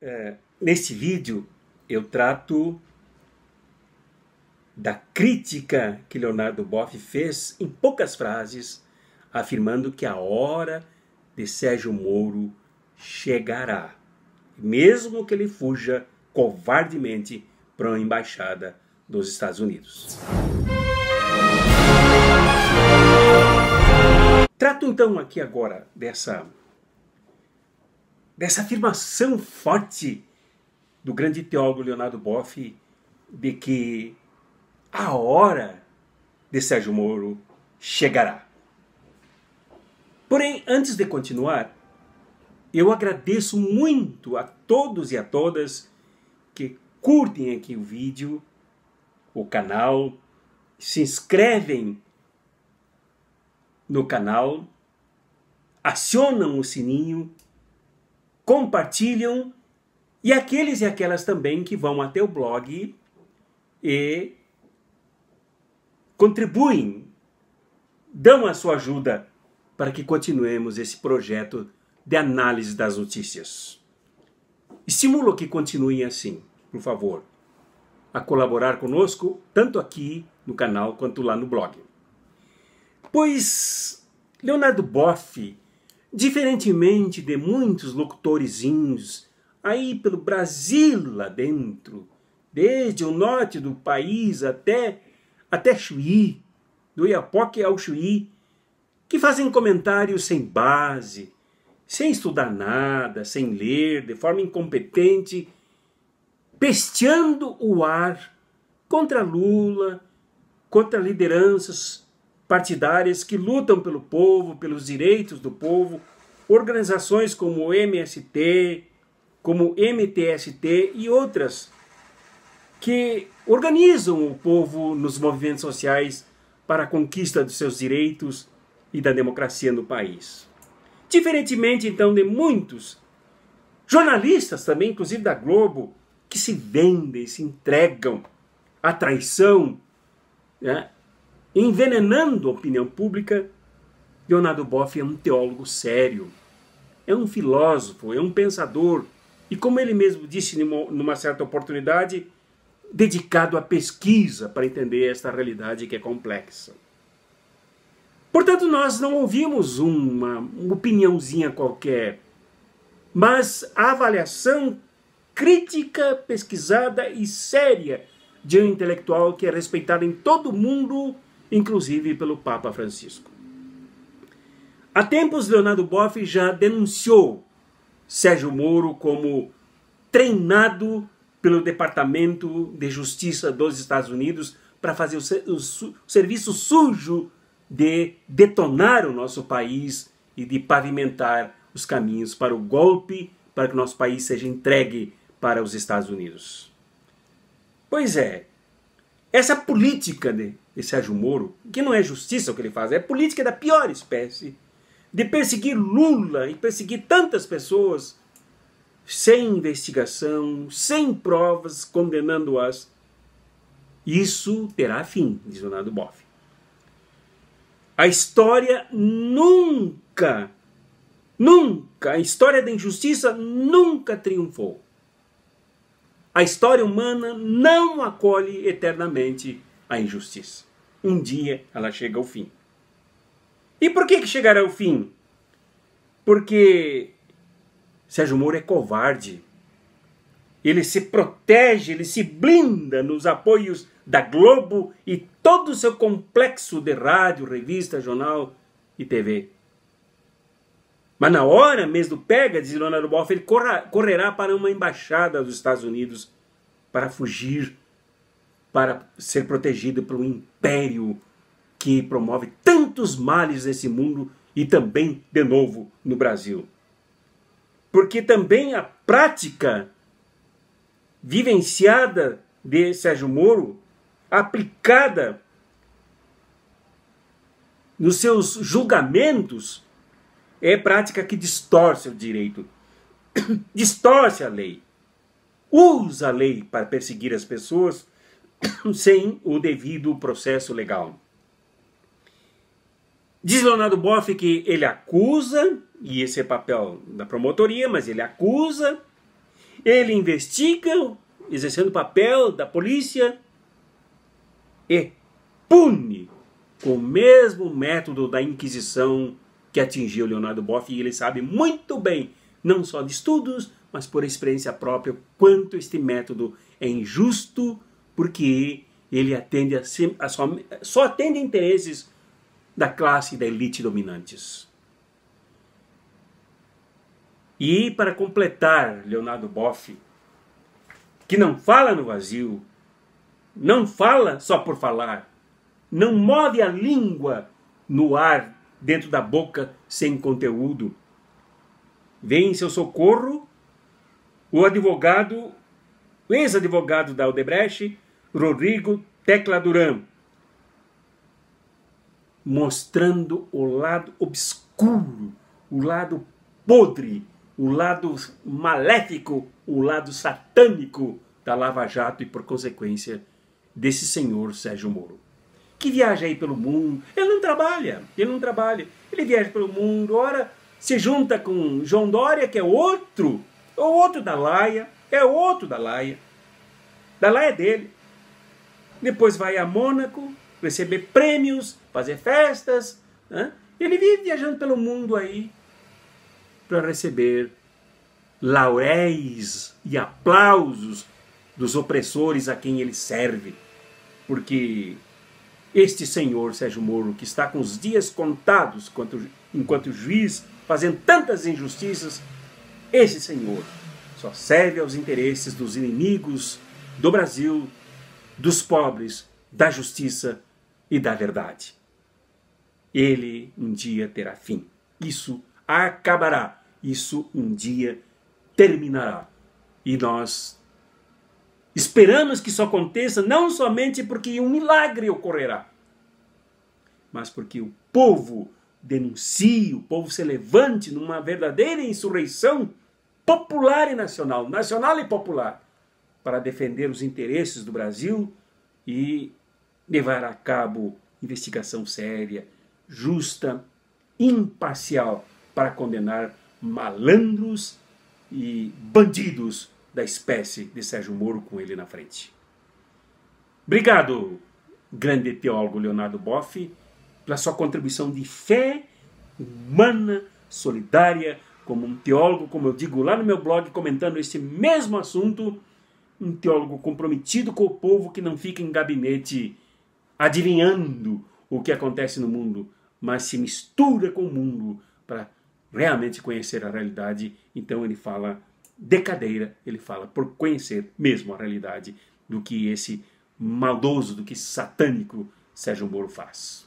É, neste vídeo eu trato da crítica que Leonardo Boff fez em poucas frases, afirmando que a hora de Sérgio Moro chegará, mesmo que ele fuja covardemente para a embaixada dos Estados Unidos. Trato então aqui agora dessa dessa afirmação forte do grande teólogo Leonardo Boff de que a hora de Sérgio Moro chegará. Porém, antes de continuar, eu agradeço muito a todos e a todas que curtem aqui o vídeo, o canal, se inscrevem no canal, acionam o sininho compartilham e aqueles e aquelas também que vão até o blog e contribuem, dão a sua ajuda para que continuemos esse projeto de análise das notícias. Estimulo que continuem assim, por favor, a colaborar conosco, tanto aqui no canal quanto lá no blog. Pois Leonardo Boff Diferentemente de muitos locutorezinhos aí pelo Brasil lá dentro, desde o norte do país até, até Chuí, do Iapoque ao Chuí, que fazem comentários sem base, sem estudar nada, sem ler, de forma incompetente, pesteando o ar contra Lula, contra lideranças partidárias que lutam pelo povo, pelos direitos do povo, organizações como o MST, como MTST e outras que organizam o povo nos movimentos sociais para a conquista dos seus direitos e da democracia no país. Diferentemente, então, de muitos jornalistas também, inclusive da Globo, que se vendem, se entregam à traição, né? Envenenando a opinião pública, Leonardo Boff é um teólogo sério, é um filósofo, é um pensador e, como ele mesmo disse numa certa oportunidade, dedicado à pesquisa para entender esta realidade que é complexa. Portanto, nós não ouvimos uma, opiniãozinha qualquer, mas a avaliação crítica, pesquisada e séria de um intelectual que é respeitado em todo o mundo inclusive pelo Papa Francisco. Há tempos, Leonardo Boff já denunciou Sérgio Moro como treinado pelo Departamento de Justiça dos Estados Unidos para fazer o, o, o serviço sujo de detonar o nosso país e de pavimentar os caminhos para o golpe, para que o nosso país seja entregue para os Estados Unidos. Pois é, essa política de, de Sérgio Moro, que não é justiça o que ele faz, é política da pior espécie, de perseguir Lula e perseguir tantas pessoas sem investigação, sem provas, condenando-as. Isso terá fim, diz Leonardo Boff. A história nunca, nunca, a história da injustiça nunca triunfou. A história humana não acolhe eternamente a injustiça. Um dia ela chega ao fim. E por que, que chegará ao fim? Porque Sérgio Moro é covarde. Ele se protege, ele se blinda nos apoios da Globo e todo o seu complexo de rádio, revista, jornal e TV. Mas na hora mesmo pega, diz Leonardo Boff, ele correrá para uma embaixada dos Estados Unidos para fugir, para ser protegido pelo império que promove tantos males nesse mundo e também, de novo, no Brasil. Porque também a prática vivenciada de Sérgio Moro, aplicada nos seus julgamentos, é prática que distorce o direito, distorce a lei, usa a lei para perseguir as pessoas sem o devido processo legal. Diz Leonardo Boff que ele acusa, e esse é papel da promotoria, mas ele acusa, Ele investiga, exercendo o papel da polícia, e pune com o mesmo método da Inquisição que atingiu Leonardo Boff, e ele sabe muito bem, não só de estudos, mas por experiência própria, quanto este método é injusto, porque ele atende a, a só, só atende interesses da classe e da elite dominantes. E para completar, Leonardo Boff, que não fala no vazio, não fala só por falar, não move a língua no ar dentro da boca sem conteúdo. Vem em seu socorro o advogado, o ex-advogado da Odebrecht, Rodrigo Tecla Duran, mostrando o lado obscuro, o lado podre, o lado maléfico, o lado satânico da Lava Jato e, por consequência, desse senhor Sérgio Moro. Que viaja aí pelo mundo, ele não trabalha, ele não trabalha, ele viaja pelo mundo, ora se junta com João Dória, que é outro, é outro da Laia, é outro da Laia, da Laia dele. Depois vai a Mônaco, receber prêmios, fazer festas. Né? Ele vive viajando pelo mundo aí para receber lauréis e aplausos dos opressores a quem ele serve. Porque este senhor Sérgio Moro, que está com os dias contados enquanto, enquanto juiz, fazendo tantas injustiças, esse senhor só serve aos interesses dos inimigos do Brasil, dos pobres, da justiça e da verdade. Ele um dia terá fim. Isso acabará. Isso um dia terminará. E nós esperamos que isso aconteça não somente porque um milagre ocorrerá, mas porque o povo denuncie, o povo se levante numa verdadeira insurreição popular e nacional, nacional e popular, para defender os interesses do Brasil e levar a cabo investigação séria, justa, imparcial para condenar malandros e bandidos da espécie de Sérgio Moro com ele na frente. Obrigado, grande teólogo Leonardo Boff, pela sua contribuição de fé humana, solidária, como um teólogo, como eu digo lá no meu blog, comentando esse mesmo assunto, um teólogo comprometido com o povo que não fica em gabinete adivinhando o que acontece no mundo, mas se mistura com o mundo para realmente conhecer a realidade. Então ele fala de cadeira, ele fala por conhecer mesmo a realidade do que esse maldoso, do que satânico Sérgio Moro faz.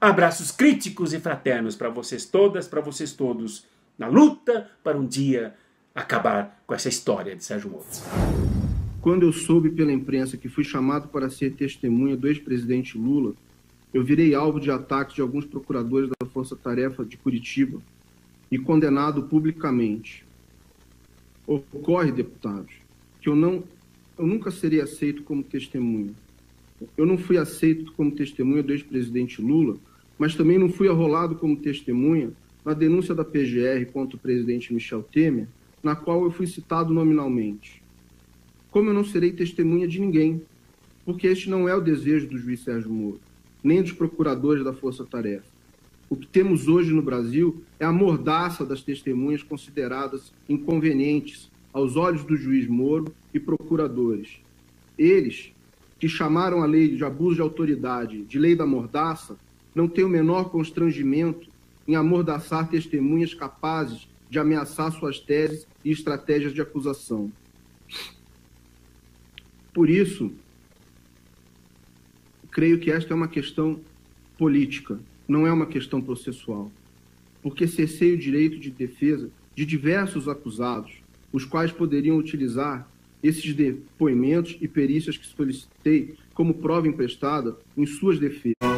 Abraços críticos e fraternos para vocês todas, para vocês todos, na luta para um dia acabar com essa história de Sérgio Moro. Quando eu soube pela imprensa que fui chamado para ser testemunha do ex-presidente Lula, eu virei alvo de ataques de alguns procuradores da Força Tarefa de Curitiba e condenado publicamente. Ocorre, deputados, que eu não eu nunca seria aceito como testemunha. Eu não fui aceito como testemunha do ex-presidente Lula, mas também não fui arrolado como testemunha na denúncia da PGR contra o presidente Michel Temer, na qual eu fui citado nominalmente. Como eu não serei testemunha de ninguém, porque este não é o desejo do juiz Sérgio Moro, nem dos procuradores da Força Tarefa. O que temos hoje no Brasil é a mordaça das testemunhas consideradas inconvenientes aos olhos do juiz Moro e procuradores. Eles, que chamaram a lei de abuso de autoridade de lei da mordaça, não têm o menor constrangimento em amordaçar testemunhas capazes de ameaçar suas teses e estratégias de acusação. Por isso, creio que esta é uma questão política não é uma questão processual, porque cessei o direito de defesa de diversos acusados, os quais poderiam utilizar esses depoimentos e perícias que solicitei como prova emprestada em suas defesas.